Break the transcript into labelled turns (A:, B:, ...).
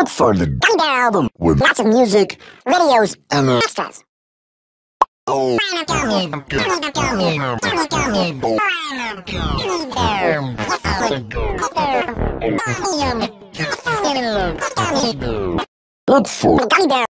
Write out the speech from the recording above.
A: Look for the
B: Gummy Bear album.
A: with
B: Lots of music, videos,
A: and uh,
B: extras.
A: oh. Look for
B: Gummy Bear.